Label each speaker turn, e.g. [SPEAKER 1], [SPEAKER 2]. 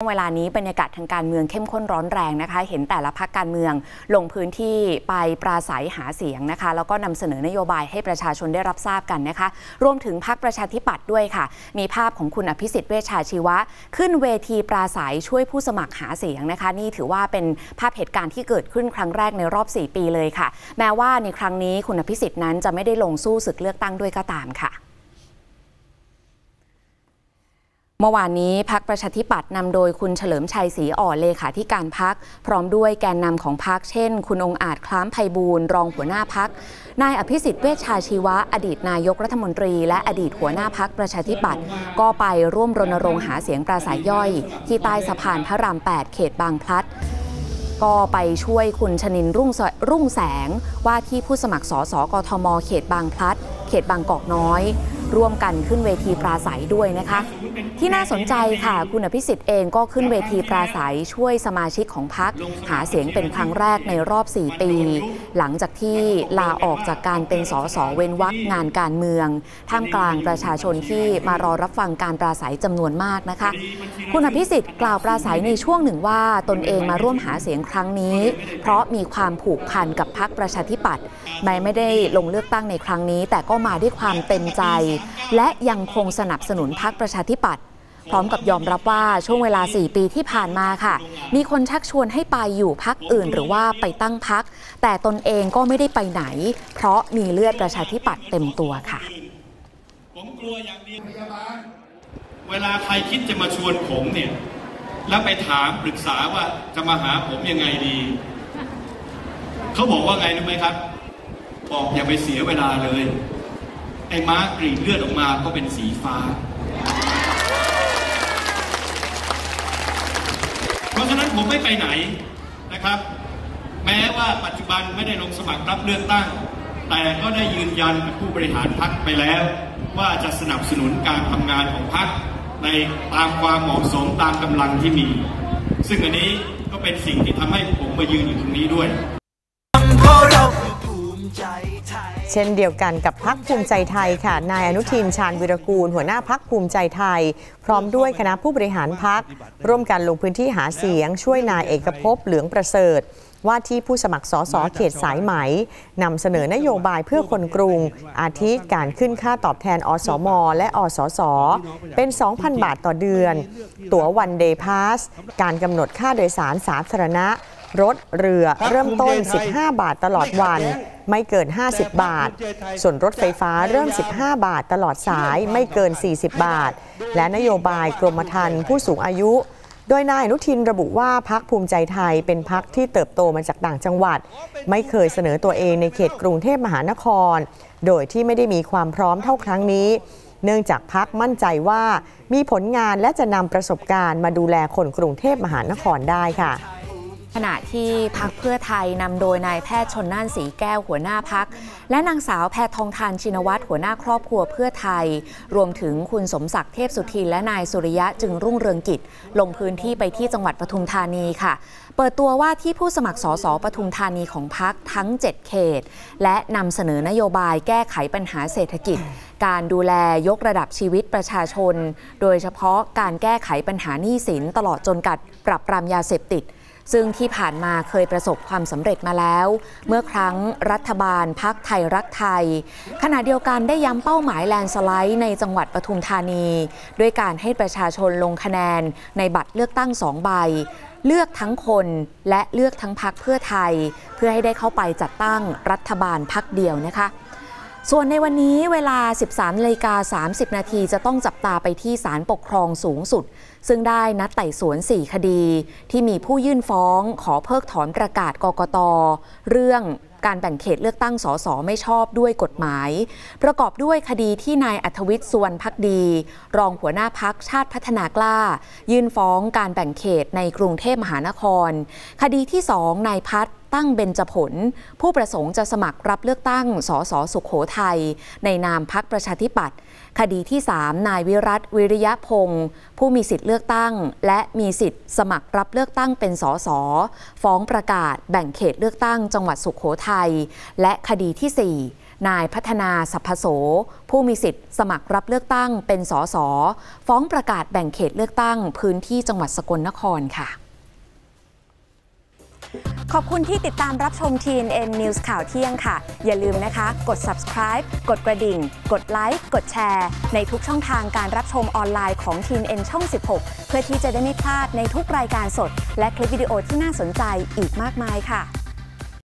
[SPEAKER 1] เวลานี้บรรยากาศทางการเมืองเข้มข้นร้อนแรงนะคะ เห็นแต่ละพักการเมืองลงพื้นที่ไปปราศัยหาเสียงนะคะ แล้วก็นำเสนอนโยบายให้ประชาชนได้รับทราบกันนะคะ รวมถึงพักประชาธิปัตย์ด้วยค่ะ มีภาพของคุณอภิสิทธิ์เวชชาชีวะ ขึ้นเวทีปราศัยช่วยผู้สมัครหาเสียงนะคะ นี่ถือว่าเป็นภาพเหตุการณ์ที่เกิดขึ้นครั้งแรกในรอบ 4 ปีเลยค่ะ แม้ว่าในครั้งนี้คุณอภิสิทธิ์นั้นจะไม่ได้ลงสู้ศึกเลือกตั้งด้วยก็ตามค่ะ เมื่อวานนี้พักประชาธิปัตย์นำโดยคุณเฉลิมชัยศรีอ่อนเลขาธิการพัก พร้อมด้วยแกนนำของพักเช่น คุณองอาจคล้ามไพบูลย์รองหัวหน้าพักนายอภิสิทธิ์เวชชาชีวะ อดีตนายกรัฐมนตรี และอดีตหัวหน้าพักประชาธิปัตย์ก็ไปร่วมรณรงค์หาเสียงปราศัยย่อย ที่ใต้สะพานพระราม 8 เขตบางพลัดก็ไปช่วยคุณชนินรุ่งรุ่งแสง ว่าที่ผู้สมัครสสกทม เขตบางพลัด เขตบางกอกน้อย ร่วมกันขึ้นเวทีปราศัยด้วยนะคะ ที่น่าสนใจค่ะ คุณอภิสิทธิ์เองก็ขึ้นเวทีปราศัยช่วยสมาชิกของพักหาเสียงเป็นครั้งแรกในรอบ 4 ปี หลังจากที่ลาออกจากการเป็นสสเว้นวักงานการเมือง ท่ามกลางประชาชนที่มารอรับฟังการปราศัยจำนวนมากนะคะ คุณอภิสิทธิ์กล่าวปราศัยในช่วงหนึ่งว่าตนเองมาร่วมหาเสียงครั้งนี้ เพราะมีความผูกพันกับพักประชาธิปัตย์แม้ไม่ได้ลงเลือกตั้งในครั้งนี้ แต่ก็มาด้วยความเต็มใจและยังคงสนับสนุนพักประชาธิปัตย์พร้อมกับยอมรับว่าช่วงเวลา 4 ปีที่ผ่านมาค่ะ มีคนชักชวนให้ไปอยู่พักอื่น หรือว่าไปตั้งพัก แต่ตนเองก็ไม่ได้ไปไหน เพราะมีเลือดประชาธิปัตย์เต็มตัวค่ะ
[SPEAKER 2] ผมกลัวอย่างเดียวเวลาใครคิดจะมาชวนผมเนี่ย แล้วไปถามปรึกษาว่าจะมาหาผมยังไงดี เขาบอกว่าไงรู้ไหมครับ บอกอย่าไปเสียเวลาเลย ไอ้ม้ากรีดเลือดออกมาก็เป็นสีฟ้า เพราะฉะนั้นผมไม่ไปไหนนะครับ แม้ว่าปัจจุบันไม่ได้ลงสมัครรับเลือกตั้ง แต่ก็ได้ยืนยันกับผู้บริหารพักไปแล้ว ว่าจะสนับสนุนการทำงานของพักในตามความเหมาะสมตามกำลังที่มี ซึ่งอันนี้ก็เป็นสิ่งที่ทำให้ผมมายืนอยู่ตรงนี้ด้วย
[SPEAKER 3] เช่นเดียวกันกับพักภูมิใจไทยค่ะ นายอนุทินชาญวิรกูล หัวหน้าพักภูมิใจไทย พร้อมด้วยคณะผู้บริหารพัก ร่วมกันลงพื้นที่หาเสียง ช่วยนายเอกภพเหลืองประเสริฐว่าที่ผู้สมัครสสเขตสายไหมนำเสนอนโยบายเพื่อคนกรุง อาทิการขึ้นค่าตอบแทนอสม และอสส เป็น 2,000 บาทต่อเดือน ตั๋ววันเดย์พาส การกำหนดค่าโดยสารสาธารณะ รถเรือเริ่มต้น 15 บาทตลอดวัน ไม่เกิน 50 บาท ส่วนรถไฟฟ้าเริ่ม 15 บาทตลอดสายไม่เกิน 40 บาท และนโยบายกรมธรรม์ผู้สูงอายุ โดยนายอนุทินระบุว่าพักภูมิใจไทยเป็นพักที่เติบโตมาจากต่างจังหวัด ไม่เคยเสนอตัวเองในเขตกรุงเทพมหานคร โดยที่ไม่ได้มีความพร้อมเท่าครั้งนี้เนื่องจากพักมั่นใจว่ามีผลงานและจะนำประสบการณ์มาดูแลคนกรุงเทพมหานครได้ค่ะ
[SPEAKER 1] ขณะที่พักเพื่อไทยนำโดยนายแพทย์ชนน่านสีแก้วหัวหน้าพัก และนางสาวแพทองทานชินวัตรหัวหน้าครอบครัวเพื่อไทย รวมถึงคุณสมศักดิ์เทพสุทินและนายสุริยะจึงรุ่งเรืองกิจ ลงพื้นที่ไปที่จังหวัดปทุมธานีค่ะ เปิดตัวว่าที่ผู้สมัครสสปทุมธานีของพักทั้ง 7 เขต และนำเสนอนโยบายแก้ไขปัญหาเศรษฐกิจ การดูแลยกระดับชีวิตประชาชน โดยเฉพาะการแก้ไขปัญหาหนี้สินตลอดจนกัดปรับปรามยาเสพติด ซึ่งที่ผ่านมาเคยประสบความสำเร็จมาแล้ว เมื่อครั้งรัฐบาลพักไทยรักไทย ขณะเดียวกันได้ย้ำเป้าหมายแลนสไลด์ในจังหวัดปทุมธานี ด้วยการให้ประชาชนลงคะแนนในบัตรเลือกตั้งสองใบเลือกทั้งคนและเลือกทั้งพักเพื่อไทย เพื่อให้ได้เข้าไปจัดตั้งรัฐบาลพักเดียวนะคะ ส่วนในวันนี้เวลา 13นาฬิกา30 นาทีจะต้องจับตาไปที่ศาลปกครองสูงสุด ซึ่งได้นัดไต่สวน 4 คดี ที่มีผู้ยื่นฟ้องขอเพิกถอนประกาศกกต เรื่องการแบ่งเขตเลือกตั้งสสไม่ชอบด้วยกฎหมาย ประกอบด้วยคดีที่นายอัธวิทย์สุวรรณพักดี รองหัวหน้าพักชาติพัฒนากล้า ยื่นฟ้องการแบ่งเขตในกรุงเทพมหานคร คดีที่สองนายพัฒ ตั้งเบญจผล ผู้ประสงค์จะสมัครรับเลือกตั้งสสสุขโขทัยในนามพักประชาธิปัตย์คดีที่ 3 นายวิรัตวิริยะพงศ์ผู้มีสิทธิ์เลือกตั้ง และมีสิทธิ์สมัครรับเลือกตั้งเป็นสสฟ้องประกาศแบ่งเขตเลือกตั้งจังหวัดสุขโขทัยและคดีที่ 4นายพัฒนาสัพพโส ผู้มีสิทธิ์สมัครรับเลือกตั้งเป็นสสฟ้องประกาศแบ่งเขตเลือกตั้งพื้นที่จังหวัดสกลนครค่ะ ขอบคุณที่ติดตามรับชม TNN News ข่าวเที่ยงค่ะ อย่าลืมนะคะ กด subscribe กดกระดิ่ง กดไลค์กดแชร์ ในทุกช่องทางการรับชมออนไลน์ของ TNN ช่อง 16 เพื่อที่จะได้ไม่พลาดในทุกรายการสด และคลิปวิดีโอที่น่าสนใจอีกมากมายค่ะ